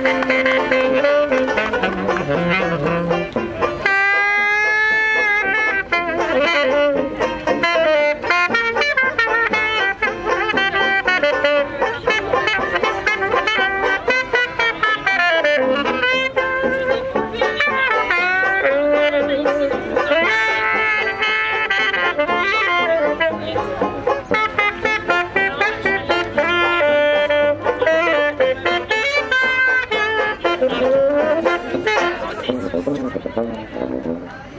Thank you. Gracias.